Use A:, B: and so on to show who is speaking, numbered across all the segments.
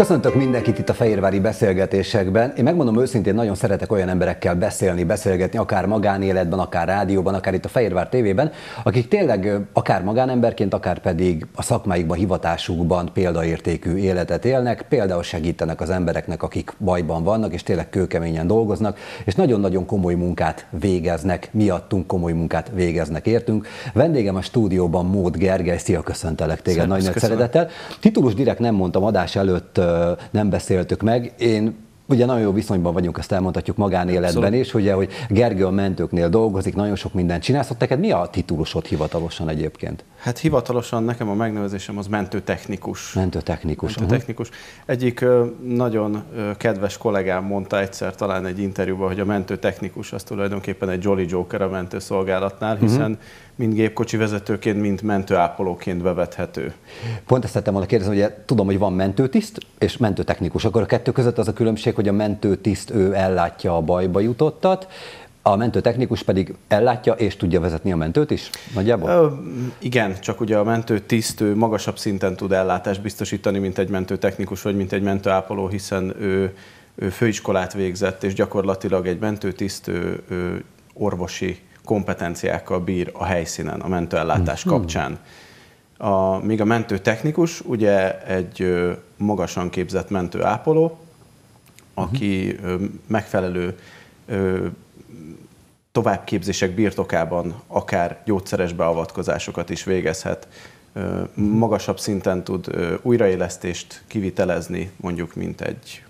A: Köszöntök mindenkit itt a Fehérvári beszélgetésekben. Én megmondom őszintén, nagyon szeretek olyan emberekkel beszélni, beszélgetni, akár magánéletben, akár rádióban, akár itt a Fehérvár tévében, akik tényleg akár magánemberként, akár pedig a szakmáikban, hivatásukban példaértékű életet élnek, például segítenek az embereknek, akik bajban vannak, és tényleg kőkeményen dolgoznak, és nagyon-nagyon komoly munkát végeznek, miattunk komoly munkát végeznek, értünk. Vendégem a stúdióban Mód Gergely, szia, köszöntelek téged nagy-nagy szeretettel. Titulus direkt nem mondtam adás előtt nem beszéltük meg. Én ugye nagyon jó viszonyban vagyunk, ezt elmondhatjuk magánéletben Abszolút. is, ugye, hogy Gergő a mentőknél dolgozik, nagyon sok mindent csinálsz. Ott neked mi a titulusod hivatalosan egyébként?
B: Hát hivatalosan nekem a megnevezésem az mentőtechnikus.
A: Mentőtechnikus.
B: Mentőtechnikus. Uh-huh. Egyik nagyon kedves kollégám mondta egyszer talán egy interjúban, hogy a mentőtechnikus az tulajdonképpen egy Jolly Joker a mentőszolgálatnál, mhm. hiszen uh-huh mind gépkocsi vezetőként, mind mentőápolóként bevethető.
A: Pont ezt tettem volna kérdezni, hogy tudom, hogy van mentőtiszt és mentőtechnikus. Akkor a kettő között az a különbség, hogy a mentőtiszt ő ellátja a bajba jutottat, a mentőtechnikus pedig ellátja és tudja vezetni a mentőt is nagyjából? Ö,
B: igen, csak ugye a mentőtiszt ő magasabb szinten tud ellátást biztosítani, mint egy mentőtechnikus vagy mint egy mentőápoló, hiszen ő, ő főiskolát végzett, és gyakorlatilag egy mentőtiszt ő, ő orvosi kompetenciákkal bír a helyszínen, a mentőellátás hmm. kapcsán. A, míg a mentőtechnikus ugye egy magasan képzett mentőápoló, aki uh-huh. megfelelő továbbképzések birtokában akár gyógyszeres beavatkozásokat is végezhet, magasabb szinten tud újraélesztést kivitelezni, mondjuk mint egy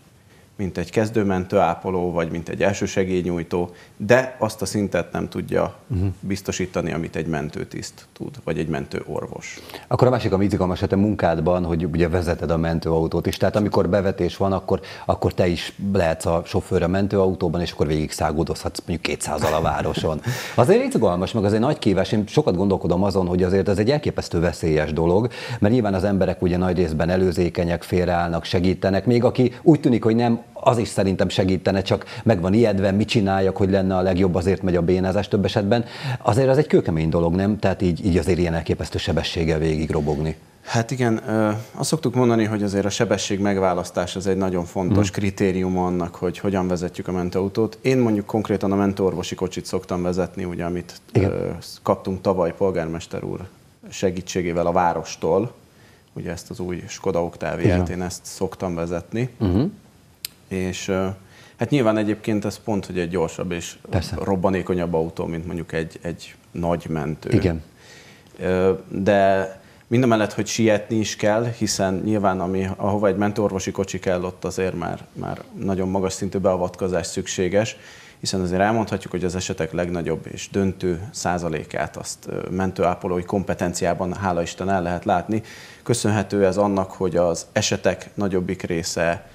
B: mint egy kezdőmentő ápoló, vagy mint egy elsősegélynyújtó, de azt a szintet nem tudja uh-huh. biztosítani, amit egy mentőtiszt tud, vagy egy mentőorvos.
A: Akkor a másik, ami izgalmas a te munkádban, hogy ugye vezeted a mentőautót is, tehát amikor bevetés van, akkor, akkor te is lehetsz a sofőr a mentőautóban, és akkor végig szágódozhatsz mondjuk 200 a városon. Azért izgalmas, meg azért nagy kívás, én sokat gondolkodom azon, hogy azért ez egy elképesztő veszélyes dolog, mert nyilván az emberek ugye nagy részben előzékenyek, félreállnak, segítenek, még aki úgy tűnik, hogy nem az is szerintem segítene, csak meg van ijedve, mit csináljak, hogy lenne a legjobb, azért megy a bénázás több esetben. Azért az egy kőkemény dolog, nem? Tehát így, így azért ilyen elképesztő sebességgel végig robogni.
B: Hát igen, azt szoktuk mondani, hogy azért a sebesség megválasztás az egy nagyon fontos mm. kritérium annak, hogy hogyan vezetjük a mentőautót. Én mondjuk konkrétan a mentőorvosi kocsit szoktam vezetni, ugye, amit igen. kaptunk tavaly polgármester úr segítségével a várostól, ugye ezt az új Skoda Octaviát, én ezt szoktam vezetni. Uh-huh és hát nyilván egyébként ez pont, hogy egy gyorsabb és Persze. robbanékonyabb autó, mint mondjuk egy, egy nagy mentő.
A: Igen.
B: De mindemellett, hogy sietni is kell, hiszen nyilván ami, ahova egy mentőorvosi kocsi kell, ott azért már, már nagyon magas szintű beavatkozás szükséges, hiszen azért elmondhatjuk, hogy az esetek legnagyobb és döntő százalékát azt mentőápolói kompetenciában, hála Isten el lehet látni. Köszönhető ez annak, hogy az esetek nagyobbik része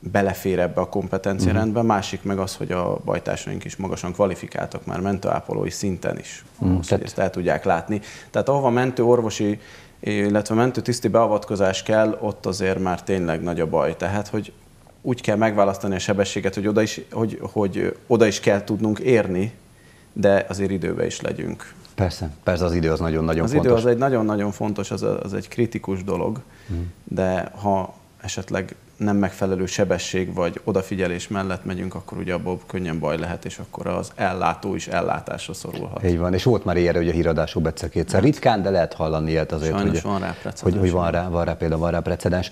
B: belefér ebbe a kompetenciarendbe, uh-huh. másik meg az, hogy a bajtársaink is magasan kvalifikáltak már mentőápolói szinten is, uh-huh. ahhoz, hogy ezt el tudják látni. Tehát ahova mentő orvosi, illetve mentő tiszti beavatkozás kell, ott azért már tényleg nagy a baj. Tehát, hogy úgy kell megválasztani a sebességet, hogy oda is, hogy, hogy oda is kell tudnunk érni, de azért időbe is legyünk.
A: Persze, persze az idő az nagyon-nagyon
B: az
A: fontos.
B: Az idő az egy nagyon-nagyon fontos, az, az egy kritikus dolog, uh-huh. de ha esetleg nem megfelelő sebesség vagy odafigyelés mellett megyünk, akkor ugye abból könnyen baj lehet, és akkor az ellátó is ellátásra szorulhat.
A: Így van, és volt már ilyen, hogy a híradású egyszer kétszer. Hát. Ritkán, de lehet hallani ilyet azért,
B: Sajnos
A: hogy,
B: van rá
A: hogy, hogy van, rá, van rá például van rá precedens.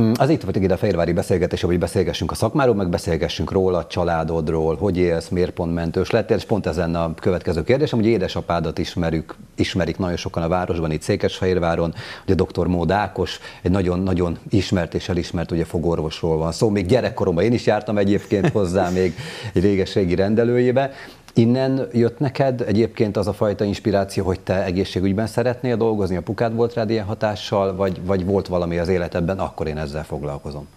A: Mm, az itt volt ide a Fehérvári beszélgetés, hogy beszélgessünk a szakmáról, meg beszélgessünk róla, a családodról, hogy élsz, miért pont mentős lettél, és pont ezen a következő kérdés, hogy édesapádat ismerjük, ismerik nagyon sokan a városban, itt Székesfehérváron, ugye dr. Mód Ákos, egy nagyon-nagyon ismert és elismert ugye fogorvosról van szó. Még gyerekkoromban én is jártam egyébként hozzá még egy réges-régi rendelőjébe, Innen jött neked egyébként az a fajta inspiráció, hogy te egészségügyben szeretnél dolgozni, a pukád volt rád ilyen hatással, vagy, vagy volt valami az életedben, akkor én ezzel foglalkozom?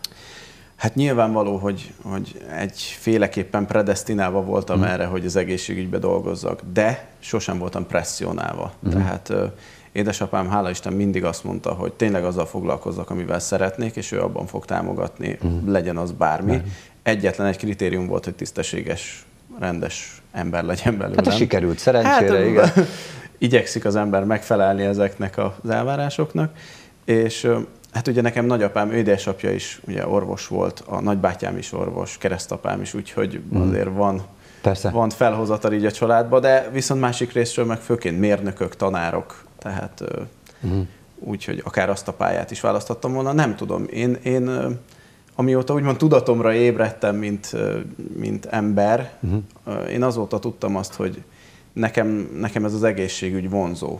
B: Hát nyilvánvaló, hogy, hogy egyféleképpen predestinálva voltam mm. erre, hogy az egészségügybe dolgozzak, de sosem voltam presszionálva. Mm. Tehát édesapám, hála Isten, mindig azt mondta, hogy tényleg azzal foglalkozzak, amivel szeretnék, és ő abban fog támogatni, mm. legyen az bármi. Mm. Egyetlen egy kritérium volt, hogy tisztességes, rendes ember legyen belőlem.
A: Hát sikerült, szerencsére, hát, igen.
B: igyekszik az ember megfelelni ezeknek az elvárásoknak, és Hát ugye nekem nagyapám, édesapja is ugye orvos volt, a nagybátyám is orvos, keresztapám is, úgyhogy mm. azért van, Persze. van felhozatal így a családba, de viszont másik részről meg főként mérnökök, tanárok, tehát mm. úgyhogy akár azt a pályát is választottam volna, nem tudom. Én, én amióta úgymond tudatomra ébredtem, mint, mint ember, uh-huh. én azóta tudtam azt, hogy nekem, nekem ez az egészségügy vonzó.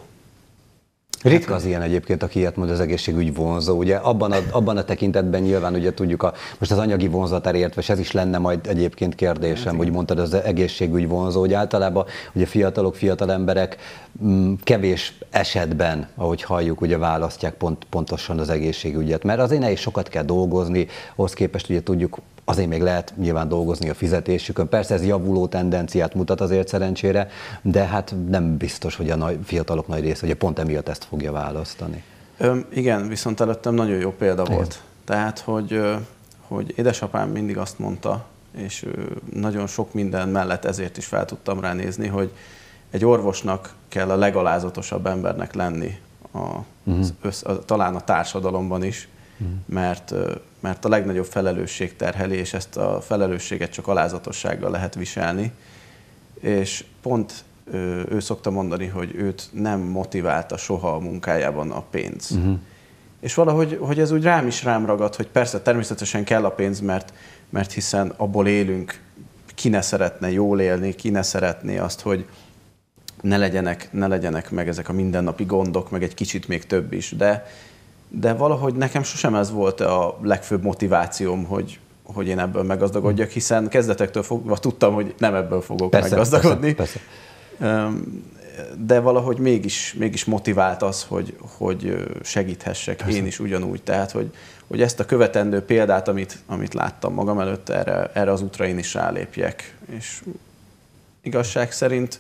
A: Ritka az ilyen egyébként, aki ilyet mond az egészségügy vonzó. Ugye abban a, abban a tekintetben nyilván ugye tudjuk, a, most az anyagi vonzat értve, és ez is lenne majd egyébként kérdésem, hát, hogy mondtad az egészségügy vonzó, hogy általában ugye fiatalok, fiatal emberek mm, kevés esetben, ahogy halljuk, ugye választják pont, pontosan az egészségügyet, mert azért nehéz sokat kell dolgozni, ahhoz képest ugye tudjuk, azért még lehet nyilván dolgozni a fizetésükön. Persze ez javuló tendenciát mutat azért szerencsére, de hát nem biztos, hogy a nagy, fiatalok nagy része ugye pont emiatt ezt fogja választani.
B: Ö, igen, viszont előttem nagyon jó példa igen. volt. Tehát, hogy, hogy édesapám mindig azt mondta, és nagyon sok minden mellett ezért is fel tudtam ránézni, hogy egy orvosnak kell a legalázatosabb embernek lenni, a, uh-huh. össz, a, talán a társadalomban is. Mert, mert a legnagyobb felelősség terheli, és ezt a felelősséget csak alázatossággal lehet viselni. És pont ő szokta mondani, hogy őt nem motiválta soha a munkájában a pénz. Uh-huh. És valahogy hogy ez úgy rám is rám ragad, hogy persze természetesen kell a pénz, mert, mert hiszen abból élünk, ki ne szeretne jól élni, ki ne szeretné azt, hogy ne legyenek, ne legyenek meg ezek a mindennapi gondok, meg egy kicsit még több is. De, de valahogy nekem sosem ez volt a legfőbb motivációm, hogy, hogy én ebből meggazdagodjak, hiszen kezdetektől fogva tudtam, hogy nem ebből fogok persze, meggazdagodni. Persze, persze. De valahogy mégis, mégis motivált az, hogy, hogy segíthessek persze. én is ugyanúgy. Tehát, hogy, hogy ezt a követendő példát, amit, amit láttam magam előtt, erre, erre az útra én is rálépjek. És igazság szerint,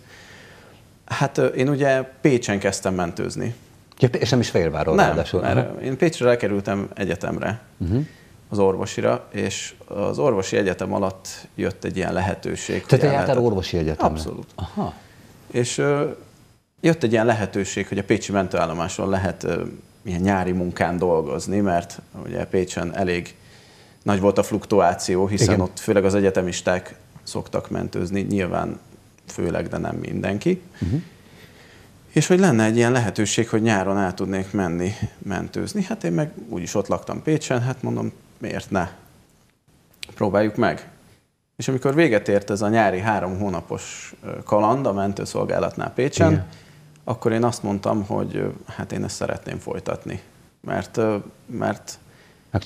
B: hát én ugye Pécsen kezdtem mentőzni.
A: Ja, és nem is Fehérváron
B: Nem, ráadásul. mert én Pécsre elkerültem egyetemre, uh-huh. az orvosira, és az orvosi egyetem alatt jött egy ilyen lehetőség.
A: Tehát te jártál orvosi egyetemre?
B: Abszolút. Aha. És ö, jött egy ilyen lehetőség, hogy a Pécsi mentőállomáson lehet ö, ilyen nyári munkán dolgozni, mert ugye Pécsen elég nagy volt a fluktuáció, hiszen Igen. ott főleg az egyetemisták szoktak mentőzni, nyilván főleg, de nem mindenki. Uh-huh és hogy lenne egy ilyen lehetőség, hogy nyáron el tudnék menni mentőzni. Hát én meg úgyis ott laktam Pécsen, hát mondom, miért ne? Próbáljuk meg. És amikor véget ért ez a nyári három hónapos kaland a mentőszolgálatnál Pécsen, Igen. akkor én azt mondtam, hogy hát én ezt szeretném folytatni. Mert, mert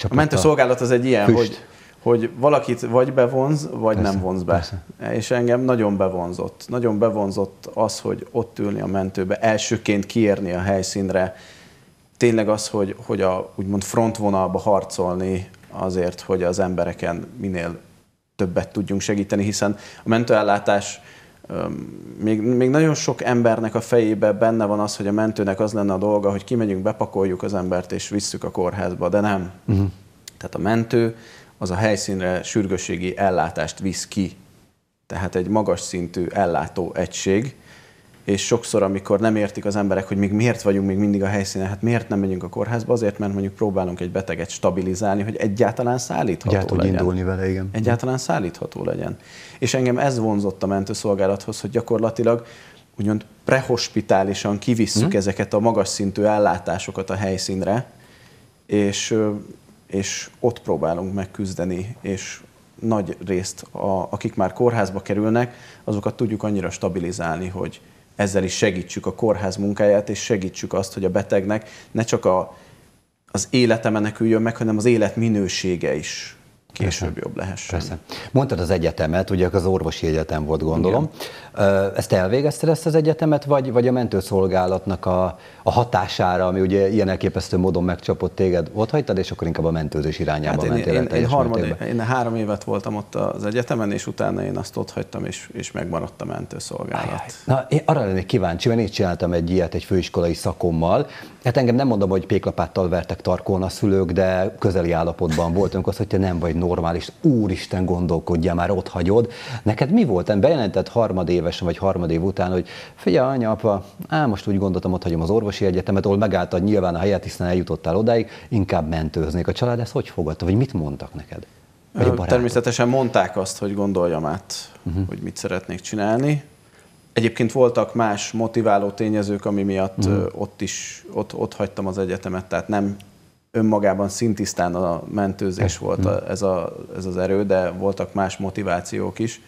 B: a mentőszolgálat az egy ilyen, füst. hogy hogy valakit vagy bevonz, vagy persze, nem vonz be. Persze. És engem nagyon bevonzott. Nagyon bevonzott az, hogy ott ülni a mentőbe, elsőként kiérni a helyszínre, tényleg az, hogy, hogy a úgymond frontvonalba harcolni azért, hogy az embereken minél többet tudjunk segíteni, hiszen a mentőellátás még, még nagyon sok embernek a fejébe benne van az, hogy a mentőnek az lenne a dolga, hogy kimegyünk, bepakoljuk az embert és visszük a kórházba, de nem. Uh-huh. Tehát a mentő az a helyszínre sürgősségi ellátást visz ki. Tehát egy magas szintű ellátó egység, és sokszor, amikor nem értik az emberek, hogy még miért vagyunk még mindig a helyszínen, hát miért nem megyünk a kórházba, azért, mert mondjuk próbálunk egy beteget stabilizálni, hogy egyáltalán szállítható Egyáltalán legyen.
A: indulni vele, igen.
B: Egyáltalán szállítható legyen. És engem ez vonzott a mentőszolgálathoz, hogy gyakorlatilag úgymond prehospitálisan kivisszük hmm. ezeket a magas szintű ellátásokat a helyszínre, és és ott próbálunk megküzdeni, és nagy részt, a, akik már kórházba kerülnek, azokat tudjuk annyira stabilizálni, hogy ezzel is segítsük a kórház munkáját, és segítsük azt, hogy a betegnek ne csak a, az élete meneküljön meg, hanem az élet minősége is később Persze. jobb lehessen. Persze.
A: Mondtad az egyetemet, ugye az orvosi egyetem volt, gondolom. Igen. Ezt elvégezted ezt az egyetemet, vagy, vagy a mentőszolgálatnak a, a hatására, ami ugye ilyen elképesztő módon megcsapott téged, ott hagytad, és akkor inkább a mentőzés irányába hát mentél
B: én, én, én, harmad, én három évet voltam ott az egyetemen, és utána én azt ott hagytam, és, és megmaradt a mentőszolgálat. Ajaj.
A: Na, én arra lennék kíváncsi, mert én csináltam egy ilyet egy főiskolai szakommal. Hát engem nem mondom, hogy péklapáttal vertek tarkón a szülők, de közeli állapotban voltunk az, hogy te nem vagy normális, úristen gondolkodja, már ott hagyod. Neked mi volt? Bejelentett harmadévesen vagy harmadév után, hogy figyelj, anya, apa, á, most úgy gondoltam, ott hagyom az orvosi egyetemet, ahol megálltad nyilván a helyet, hiszen eljutottál odáig, inkább mentőznék. A család ezt hogy fogadta, vagy mit mondtak neked?
B: Vagy Természetesen mondták azt, hogy gondoljam át, uh-huh. hogy mit szeretnék csinálni. Egyébként voltak más motiváló tényezők, ami miatt uh-huh. ott is, ott, ott hagytam az egyetemet, tehát nem önmagában szintisztán a mentőzés uh-huh. volt a, ez, a, ez az erő, de voltak más motivációk is.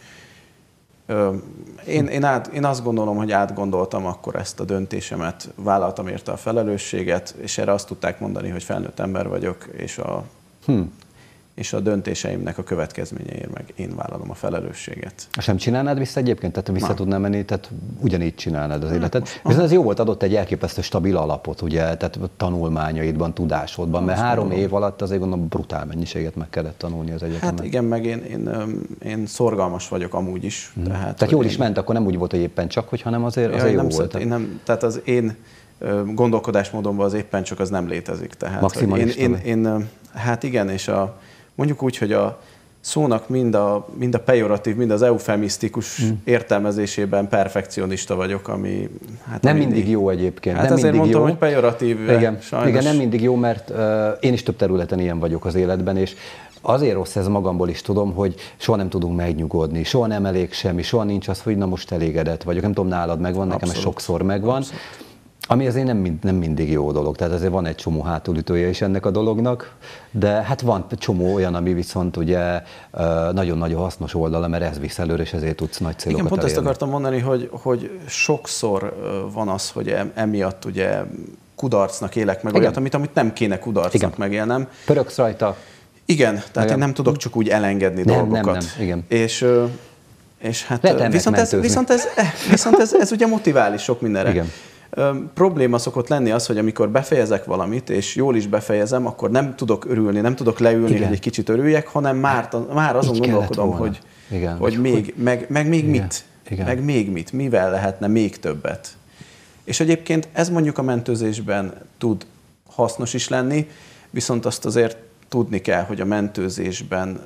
B: Én, én, át, én azt gondolom, hogy átgondoltam akkor ezt a döntésemet, vállaltam érte a felelősséget, és erre azt tudták mondani, hogy felnőtt ember vagyok, és a, hmm és a döntéseimnek a következményeért meg én vállalom a felelősséget.
A: Sem csinálnád vissza egyébként? Tehát vissza tudnál menni, tehát ugyanígy csinálnád az életet. Viszont ez jó volt, adott egy elképesztő stabil alapot, ugye, tehát tanulmányaidban, tudásodban, mert három gondolom. év alatt azért gondolom brutál mennyiséget meg kellett tanulni az egyetemen.
B: Hát igen, meg én, én, én szorgalmas vagyok amúgy is.
A: Hmm. Tehát, tehát jól is én... ment, akkor nem úgy volt, hogy éppen csak, hogy hanem azért, azért jó
B: nem
A: volt.
B: Én nem, tehát az én gondolkodásmódomban az éppen csak az nem létezik. Tehát, én, én, én, hát igen, és a, mondjuk úgy, hogy a szónak mind a, mind a pejoratív, mind az eufemisztikus mm. értelmezésében perfekcionista vagyok, ami...
A: Hát nem mindig, mindig jó egyébként.
B: Hát
A: nem
B: azért
A: mindig
B: mondtam, jó. hogy pejoratív.
A: Igen, sajnos. igen, nem mindig jó, mert uh, én is több területen ilyen vagyok az életben, és azért rossz ez magamból is tudom, hogy soha nem tudunk megnyugodni, soha nem elég semmi, soha nincs az, hogy na most elégedett vagyok. Nem tudom, nálad megvan, nekem ez sokszor megvan. Abszolút. Ami azért nem, mind, nem mindig jó dolog, tehát azért van egy csomó hátulütője is ennek a dolognak, de hát van csomó olyan, ami viszont ugye nagyon-nagyon hasznos oldala, mert ez visz előre, és ezért tudsz nagy célokat
B: Igen, pont elérni. ezt akartam mondani, hogy, hogy sokszor van az, hogy emiatt ugye kudarcnak élek meg Igen. olyat, amit, amit nem kéne kudarcnak Igen. megélnem.
A: Pöröksz rajta.
B: Igen, tehát Igen. én nem tudok csak úgy elengedni nem, dolgokat. Nem, nem. Igen. És és hát viszont, ez, viszont, ez, eh, viszont ez, ez ugye motivál is sok mindenre. Igen probléma szokott lenni az, hogy amikor befejezek valamit, és jól is befejezem, akkor nem tudok örülni, nem tudok leülni, Igen. hogy egy kicsit örüljek, hanem már, már azon Így gondolkodom, hogy, Igen. hogy még, meg, meg még Igen. mit, Igen. meg még mit, mivel lehetne még többet. És egyébként ez mondjuk a mentőzésben tud hasznos is lenni, viszont azt azért tudni kell, hogy a mentőzésben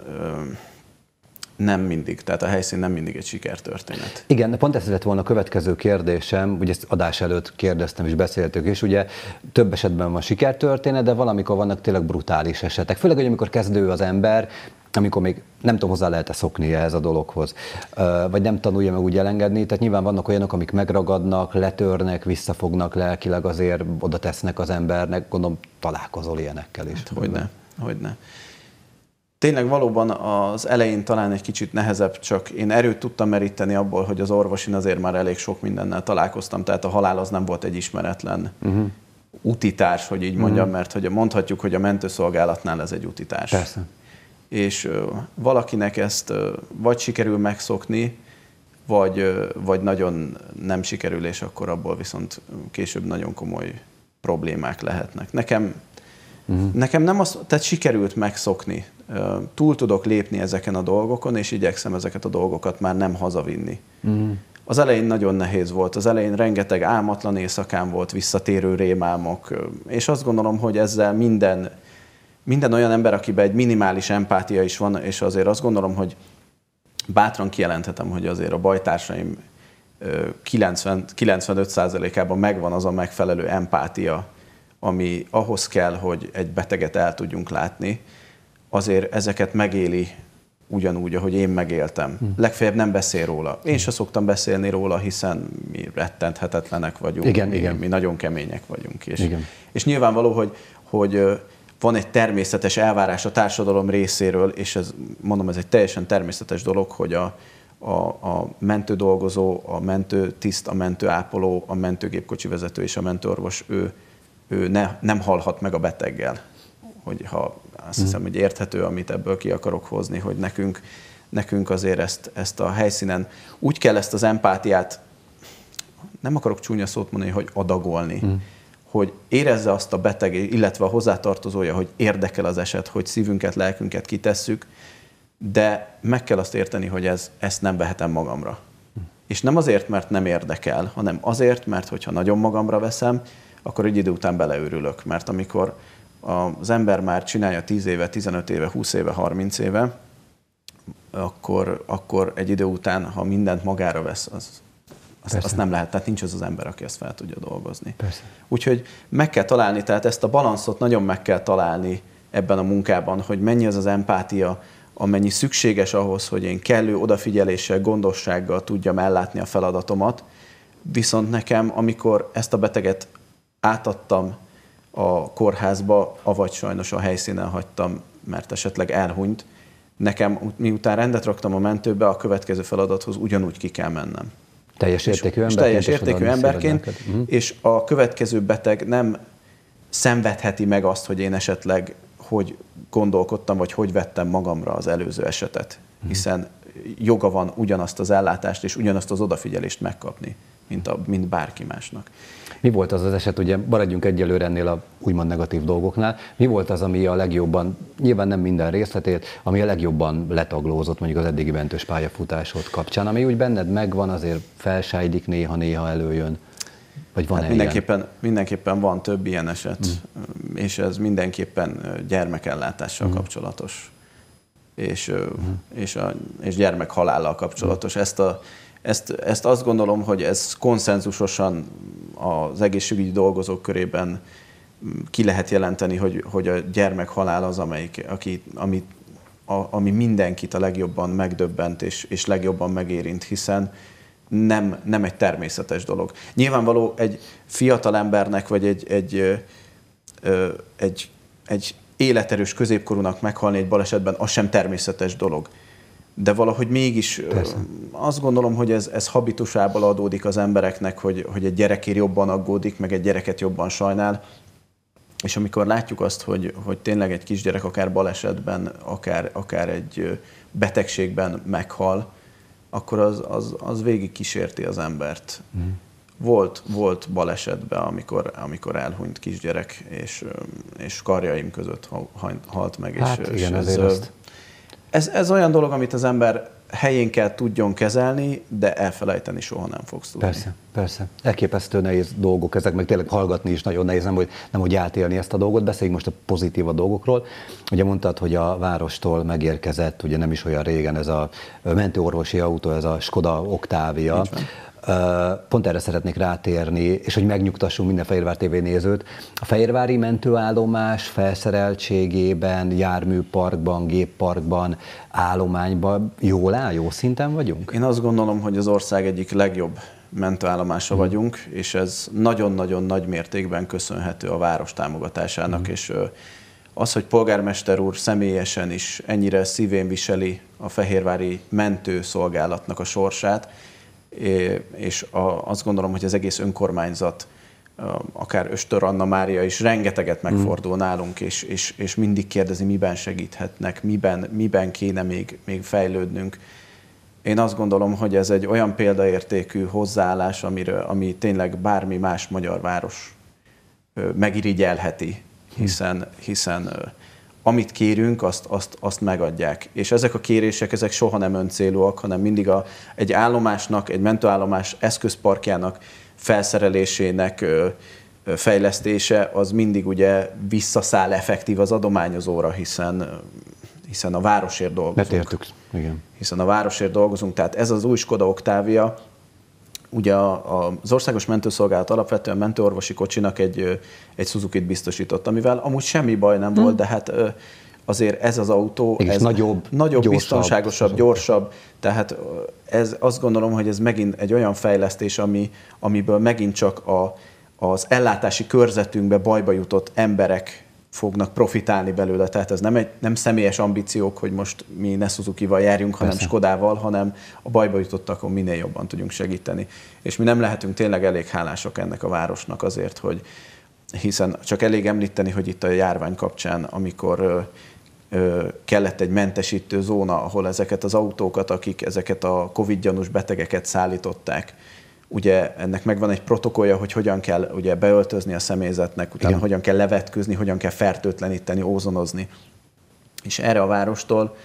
B: nem mindig, tehát a helyszín nem mindig egy sikertörténet.
A: Igen, pont ez lett volna a következő kérdésem, ugye ezt adás előtt kérdeztem és beszéltük, és ugye több esetben van sikertörténet, de valamikor vannak tényleg brutális esetek. Főleg, hogy amikor kezdő az ember, amikor még nem tudom, hozzá lehet-e szokni ehhez a dologhoz, vagy nem tanulja meg úgy elengedni. Tehát nyilván vannak olyanok, amik megragadnak, letörnek, visszafognak lelkileg, azért oda tesznek az embernek. Gondolom, találkozol ilyenekkel is.
B: Hát, hogyne, hogyne. Tényleg valóban az elején talán egy kicsit nehezebb, csak én erőt tudtam meríteni abból, hogy az orvosin azért már elég sok mindennel találkoztam, tehát a halál az nem volt egy ismeretlen uh-huh. utitárs, hogy így mondjam, uh-huh. mert hogy mondhatjuk, hogy a mentőszolgálatnál ez egy utitárs.
A: Persze.
B: És uh, valakinek ezt uh, vagy sikerül megszokni, vagy, uh, vagy nagyon nem sikerül, és akkor abból viszont később nagyon komoly problémák lehetnek. Nekem Uh-huh. Nekem nem az, tehát sikerült megszokni. Túl tudok lépni ezeken a dolgokon, és igyekszem ezeket a dolgokat már nem hazavinni. Uh-huh. Az elején nagyon nehéz volt. Az elején rengeteg álmatlan éjszakán volt, visszatérő rémálmok, és azt gondolom, hogy ezzel minden, minden olyan ember, akiben egy minimális empátia is van, és azért azt gondolom, hogy bátran kijelenthetem, hogy azért a bajtársaim 90, 95%-ában megvan az a megfelelő empátia, ami ahhoz kell, hogy egy beteget el tudjunk látni, azért ezeket megéli ugyanúgy, ahogy én megéltem. Hm. Legfeljebb nem beszél róla. Én sem szoktam beszélni róla, hiszen mi rettenthetetlenek vagyunk,
A: igen,
B: mi,
A: igen.
B: mi nagyon kemények vagyunk. És, igen. és nyilvánvaló, hogy, hogy van egy természetes elvárás a társadalom részéről, és ez, mondom, ez egy teljesen természetes dolog, hogy a, a, a mentődolgozó, a mentőtiszt, a mentőápoló, a mentőgépkocsi vezető és a mentőorvos, ő ő ne, nem halhat meg a beteggel. Hogy ha azt hiszem, hogy érthető, amit ebből ki akarok hozni, hogy nekünk, nekünk azért ezt, ezt a helyszínen úgy kell ezt az empátiát, nem akarok csúnya szót mondani, hogy adagolni, mm. hogy érezze azt a beteg, illetve a hozzátartozója, hogy érdekel az eset, hogy szívünket, lelkünket kitesszük, de meg kell azt érteni, hogy ez, ezt nem vehetem magamra. Mm. És nem azért, mert nem érdekel, hanem azért, mert hogyha nagyon magamra veszem, akkor egy idő után beleőrülök. Mert amikor, az ember már csinálja 10 éve, 15 éve, 20 éve, 30 éve, akkor, akkor egy idő után, ha mindent magára vesz, az, azt, azt nem lehet, tehát nincs az az ember, aki ezt fel tudja dolgozni.
A: Persze.
B: Úgyhogy meg kell találni, tehát ezt a balanszot nagyon meg kell találni ebben a munkában, hogy mennyi az az empátia, amennyi szükséges ahhoz, hogy én kellő odafigyeléssel, gondossággal tudjam ellátni a feladatomat, viszont nekem, amikor ezt a beteget átadtam a kórházba, avagy sajnos a helyszínen hagytam, mert esetleg elhunyt, nekem miután rendet raktam a mentőbe, a következő feladathoz ugyanúgy ki kell mennem.
A: Teljes értékű
B: és,
A: emberként.
B: teljes értékű emberként, uh-huh. és a következő beteg nem szenvedheti meg azt, hogy én esetleg hogy gondolkodtam, vagy hogy vettem magamra az előző esetet. Uh-huh. Hiszen joga van ugyanazt az ellátást és ugyanazt az odafigyelést megkapni, mint, a, mint bárki másnak.
A: Mi volt az az eset, ugye maradjunk egyelőre ennél a úgymond negatív dolgoknál, mi volt az, ami a legjobban, nyilván nem minden részletét, ami a legjobban letaglózott mondjuk az eddigi mentős pályafutásod kapcsán, ami úgy benned megvan, azért felsájdik néha-néha előjön? Vagy van hát
B: mindenképpen, ilyen? mindenképpen van több ilyen eset, mm. és ez mindenképpen gyermekellátással mm. kapcsolatos, és, mm. és, a, és gyermekhalállal kapcsolatos. Mm. Ezt a ezt, ezt azt gondolom, hogy ez konszenzusosan az egészségügyi dolgozók körében ki lehet jelenteni, hogy, hogy a gyermekhalál az, amelyik, aki, ami, a, ami mindenkit a legjobban megdöbbent és, és legjobban megérint, hiszen nem, nem egy természetes dolog. Nyilvánvaló egy fiatal embernek, vagy egy, egy, egy, egy, egy életerős középkorúnak meghalni egy balesetben, az sem természetes dolog de valahogy mégis Persze. azt gondolom, hogy ez, ez habitusából adódik az embereknek, hogy, hogy egy gyerekért jobban aggódik, meg egy gyereket jobban sajnál, és amikor látjuk azt, hogy, hogy tényleg egy kisgyerek akár balesetben, akár, akár egy betegségben meghal, akkor az, az, az végig kísérti az embert. Mm. Volt, volt balesetben, amikor, amikor elhunyt kisgyerek, és, és karjaim között halt meg.
A: Hát
B: és,
A: igen,
B: és
A: ez, ezt
B: ez, ez olyan dolog, amit az ember helyén kell tudjon kezelni, de elfelejteni soha nem fogsz tudni.
A: Persze, persze. Elképesztő nehéz dolgok ezek, meg tényleg hallgatni is nagyon nehéz, nem hogy, nem hogy átélni ezt a dolgot. Beszéljünk most a pozitív a dolgokról. Ugye mondtad, hogy a várostól megérkezett, ugye nem is olyan régen ez a mentőorvosi autó, ez a Skoda Octavia. Pont erre szeretnék rátérni, és hogy megnyugtassunk minden Fehérvár TV nézőt. A Fehérvári mentőállomás felszereltségében, járműparkban, gépparkban, állományban jól áll, jó szinten vagyunk?
B: Én azt gondolom, hogy az ország egyik legjobb mentőállomása hmm. vagyunk, és ez nagyon-nagyon nagy mértékben köszönhető a város támogatásának, hmm. és az, hogy polgármester úr személyesen is ennyire szívén viseli a fehérvári mentőszolgálatnak a sorsát, és azt gondolom, hogy az egész önkormányzat, akár Östör Anna Mária is rengeteget megfordul mm. nálunk, és, és, és mindig kérdezi, miben segíthetnek, miben, miben kéne még, még fejlődnünk. Én azt gondolom, hogy ez egy olyan példaértékű hozzáállás, amire, ami tényleg bármi más magyar város megirigyelheti, hm. hiszen, hiszen amit kérünk, azt, azt, azt megadják. És ezek a kérések, ezek soha nem öncélúak, hanem mindig a, egy állomásnak, egy mentőállomás eszközparkjának felszerelésének fejlesztése, az mindig ugye visszaszáll effektív az adományozóra, hiszen hiszen a városért dolgozunk.
A: Betértük, igen.
B: Hiszen a városért dolgozunk, tehát ez az új Skoda Octavia, ugye az Országos Mentőszolgálat alapvetően mentőorvosi kocsinak egy, egy Suzuki-t biztosított, amivel amúgy semmi baj nem hmm. volt, de hát azért ez az autó ez
A: nagyobb,
B: nagyobb gyorsabb, biztonságosabb, gyorsabb, tehát ez azt gondolom, hogy ez megint egy olyan fejlesztés, ami, amiből megint csak a, az ellátási körzetünkbe bajba jutott emberek fognak profitálni belőle. Tehát ez nem, egy, nem személyes ambíciók, hogy most mi ne Suzuki-val járjunk, hanem Persze. Skodával, hanem a bajba jutottakon minél jobban tudjunk segíteni. És mi nem lehetünk tényleg elég hálásak ennek a városnak azért, hogy hiszen csak elég említeni, hogy itt a járvány kapcsán, amikor ö, ö, kellett egy mentesítő zóna, ahol ezeket az autókat, akik ezeket a Covid-gyanús betegeket szállították, ugye ennek megvan egy protokollja, hogy hogyan kell ugye beöltözni a személyzetnek, utána Igen. hogyan kell levetkőzni, hogyan kell fertőtleníteni, ózonozni. És erre a várostól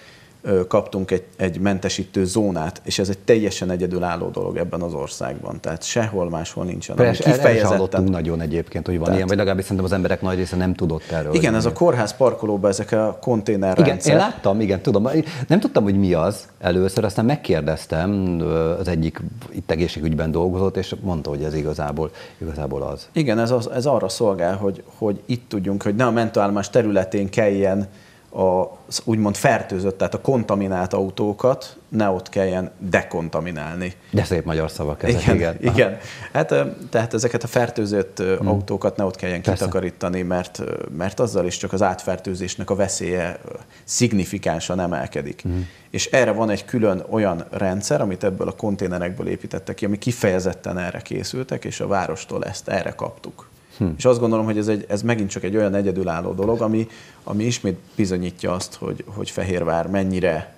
B: kaptunk egy, egy mentesítő zónát, és ez egy teljesen egyedülálló dolog ebben az országban. Tehát sehol máshol nincsen.
A: Persze, kifejezetten... nagyon egyébként, hogy van Tehát... ilyen, vagy legalábbis szerintem az emberek nagy része nem tudott erről.
B: Igen, ez a kórház parkolóban ezek a konténerrendszer.
A: Igen, én láttam, igen, tudom. Nem tudtam, hogy mi az először, aztán megkérdeztem, az egyik itt egészségügyben dolgozott, és mondta, hogy ez igazából, igazából az.
B: Igen, ez, az, ez arra szolgál, hogy, hogy itt tudjunk, hogy ne a mentőállomás területén kelljen az úgymond fertőzött, tehát a kontaminált autókat ne ott kelljen dekontaminálni.
A: De szép magyar szavak ezek,
B: igen. Igen, igen. Hát, tehát ezeket a fertőzött hmm. autókat ne ott kelljen Persze. kitakarítani, mert, mert azzal is csak az átfertőzésnek a veszélye szignifikánsan emelkedik. Hmm. És erre van egy külön olyan rendszer, amit ebből a konténerekből építettek ki, ami kifejezetten erre készültek, és a várostól ezt erre kaptuk. Hm. És azt gondolom, hogy ez, egy, ez megint csak egy olyan egyedülálló dolog, ami, ami ismét bizonyítja azt, hogy, hogy Fehérvár mennyire,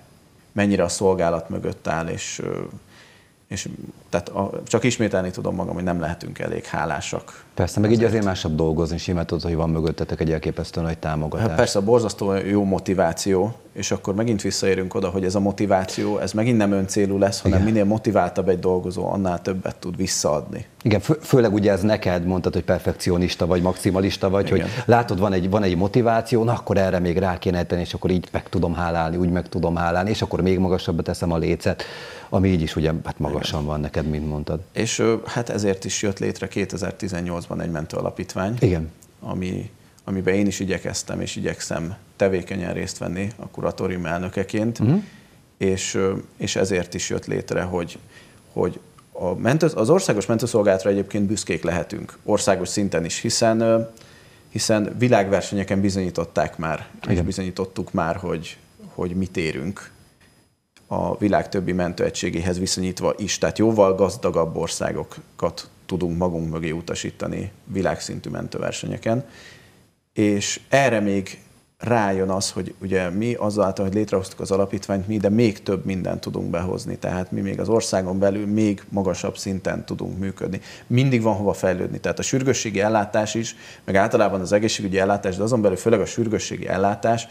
B: mennyire a szolgálat mögött áll, és, és tehát a, csak ismételni tudom magam, hogy nem lehetünk elég hálásak.
A: Persze, meg így azért másabb dolgozni, és tudod, hogy van mögöttetek egy elképesztő nagy támogatás. Hát
B: persze, borzasztó jó motiváció, és akkor megint visszaérünk oda, hogy ez a motiváció, ez megint nem öncélú lesz, hanem Igen. minél motiváltabb egy dolgozó, annál többet tud visszaadni.
A: Igen, fő, főleg ugye ez neked mondtad, hogy perfekcionista vagy, maximalista vagy, Igen. hogy látod, van egy, van egy motiváció, na akkor erre még rá kéne tenni, és akkor így meg tudom hálálni, úgy meg tudom hálálni, és akkor még magasabbra teszem a lécet, ami így is ugye hát magasan Igen. van neked, mint mondtad.
B: És hát ezért is jött létre 2018-ban egy mentőalapítvány,
A: Igen.
B: Ami, amiben én is igyekeztem és igyekszem tevékenyen részt venni a kuratórium elnökeként, uh-huh. és, és ezért is jött létre, hogy, hogy a mentő, az országos mentőszolgálatra egyébként büszkék lehetünk, országos szinten is, hiszen hiszen világversenyeken bizonyították már, Igen. és bizonyítottuk már, hogy, hogy mit érünk a világ többi mentőegységéhez viszonyítva is, tehát jóval gazdagabb országokat tudunk magunk mögé utasítani világszintű mentőversenyeken. És erre még rájön az, hogy ugye mi azáltal, hogy létrehoztuk az alapítványt, mi de még több mindent tudunk behozni, tehát mi még az országon belül még magasabb szinten tudunk működni. Mindig van hova fejlődni, tehát a sürgősségi ellátás is, meg általában az egészségügyi ellátás, de azon belül főleg a sürgősségi ellátás,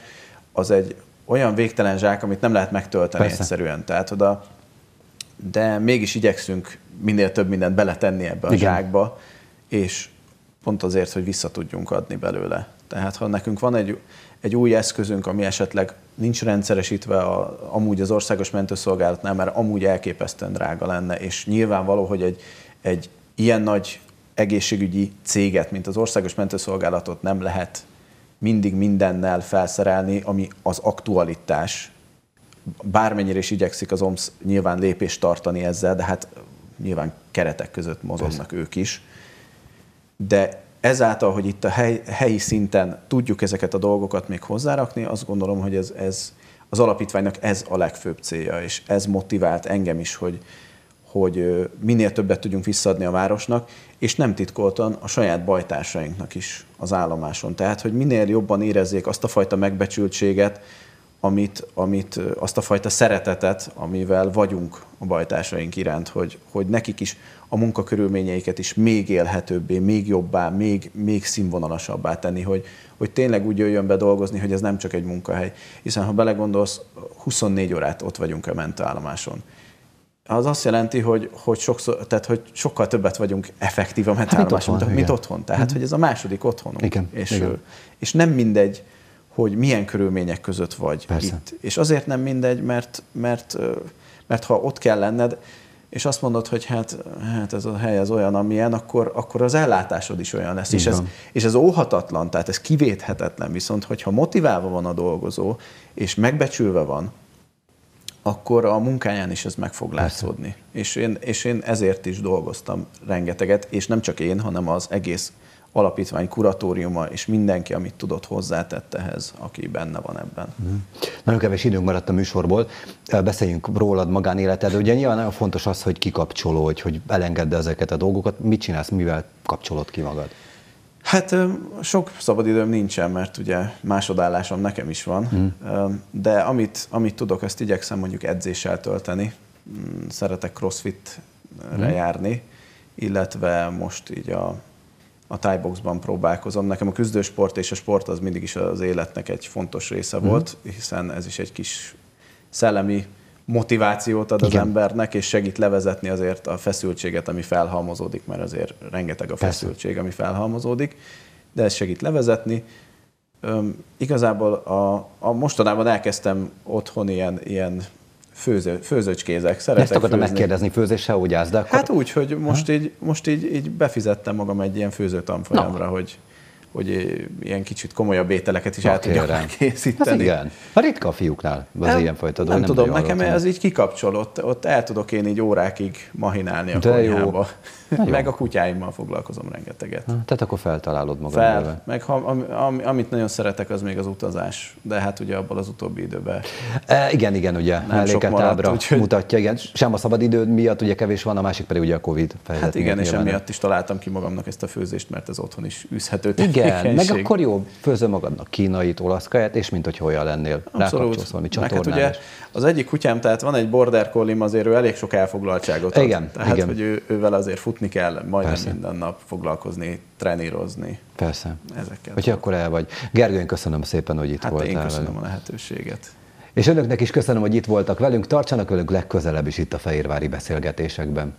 B: az egy olyan végtelen zsák, amit nem lehet megtölteni Persze. egyszerűen. Tehát oda, de mégis igyekszünk minél több mindent beletenni ebbe a Igen. zsákba, és pont azért, hogy vissza tudjunk adni belőle. Tehát ha nekünk van egy, egy új eszközünk, ami esetleg nincs rendszeresítve a, amúgy az országos mentőszolgálatnál, mert amúgy elképesztően drága lenne, és nyilvánvaló, hogy egy, egy ilyen nagy egészségügyi céget, mint az országos mentőszolgálatot nem lehet mindig mindennel felszerelni, ami az aktualitás. Bármennyire is igyekszik az OMS nyilván lépést tartani ezzel, de hát nyilván keretek között mozognak Persze. ők is. De ezáltal, hogy itt a hely, helyi szinten tudjuk ezeket a dolgokat még hozzárakni, azt gondolom, hogy ez, ez az alapítványnak ez a legfőbb célja, és ez motivált engem is, hogy, hogy minél többet tudjunk visszaadni a városnak, és nem titkoltan a saját bajtársainknak is az állomáson. Tehát, hogy minél jobban érezzék azt a fajta megbecsültséget, amit, amit, azt a fajta szeretetet, amivel vagyunk a bajtársaink iránt, hogy, hogy nekik is a munkakörülményeiket is még élhetőbbé, még jobbá, még, még színvonalasabbá tenni, hogy, hogy tényleg úgy jöjjön be dolgozni, hogy ez nem csak egy munkahely. Hiszen ha belegondolsz, 24 órát ott vagyunk a mentőállomáson az azt jelenti, hogy, hogy, sokszor, tehát, hogy sokkal többet vagyunk effektív a mentállomáson, hát, mint, mint otthon. Tehát, mm. hogy ez a második otthonunk.
A: Igen,
B: és,
A: igen.
B: és nem mindegy, hogy milyen körülmények között vagy Persze. itt. És azért nem mindegy, mert, mert, mert ha ott kell lenned, és azt mondod, hogy hát, hát ez a hely az olyan, amilyen, akkor, akkor az ellátásod is olyan lesz. És ez, és ez óhatatlan, tehát ez kivéthetetlen. Viszont, hogyha motiválva van a dolgozó, és megbecsülve van, akkor a munkáján is ez meg fog látszódni. És én, és én ezért is dolgoztam rengeteget, és nem csak én, hanem az egész alapítvány kuratóriuma, és mindenki, amit tudott hozzátett ehhez, aki benne van ebben. Mm.
A: Nagyon kevés időnk maradt a műsorból, beszéljünk rólad, magánéleted. Ugye nyilván nagyon fontos az, hogy kikapcsolódj, hogy elengedd ezeket a dolgokat. Mit csinálsz, mivel kapcsolod ki magad?
B: Hát sok szabadidőm nincsen, mert ugye másodállásom nekem is van, mm. de amit, amit tudok, ezt igyekszem mondjuk edzéssel tölteni. Mm, szeretek crossfitre mm. járni, illetve most így a, a Thai-boxban próbálkozom. Nekem a küzdősport és a sport az mindig is az életnek egy fontos része mm. volt, hiszen ez is egy kis szellemi motivációt ad
A: Igen.
B: az embernek, és segít levezetni azért a feszültséget, ami felhalmozódik, mert azért rengeteg a feszültség, ami felhalmozódik, de ez segít levezetni. Öm, igazából a, a mostanában elkezdtem otthon ilyen, ilyen főző, főzőcskézek. Szeretek
A: Ezt akartam
B: főzni.
A: megkérdezni, főzése hogy állsz, de akkor...
B: Hát úgy, hogy most, így, most így, így befizettem magam egy ilyen főzőtanfolyamra, hogy, hogy ilyen kicsit komolyabb ételeket is el tudjak
A: Kérem.
B: készíteni.
A: Hát igen. A ritka a fiúknál az
B: Nem-
A: ilyenfajta
B: nem,
A: dolog.
B: nem tudom,
A: nagyon
B: nekem
A: hallottam.
B: ez így kikapcsol, ott, el tudok én így órákig mahinálni a
A: De
B: konyhába.
A: Na jó.
B: Meg a kutyáimmal foglalkozom rengeteget.
A: Na, Tehát akkor feltalálod magad
B: Fel,
A: belőle.
B: meg ha, am, am, amit nagyon szeretek, az még az utazás. De hát ugye abban az utóbbi időben
A: E, igen, igen, ugye melléket
B: maradt,
A: ábra
B: úgyhogy-
A: mutatja, igen. Sem a szabad idő miatt ugye kevés van, a másik pedig ugye a Covid
B: Hát igen, és emiatt is találtam ki magamnak ezt a főzést, mert ez otthon is űzhető
A: Igen, meg
B: tevékenység.
A: akkor jó, főzöl magadnak kínait, olasz kaját, és mint hogy olyan lennél. Rákapcsolsz valami
B: Meg
A: csatornán.
B: ugye az egyik kutyám, tehát van egy border collie azért ő elég sok elfoglaltságot ad.
A: Igen,
B: Tehát,
A: igen.
B: hogy ő, ővel azért futni kell, majdnem
A: Persze.
B: minden nap foglalkozni, trenírozni.
A: Persze.
B: Ezekkel.
A: Úgyhogy akkor el vagy. Gergő, én köszönöm szépen, hogy itt
B: Hát
A: voltál
B: én köszönöm
A: velünk.
B: a lehetőséget.
A: És önöknek is köszönöm, hogy itt voltak velünk. Tartsanak velünk legközelebb is itt a Fehérvári beszélgetésekben.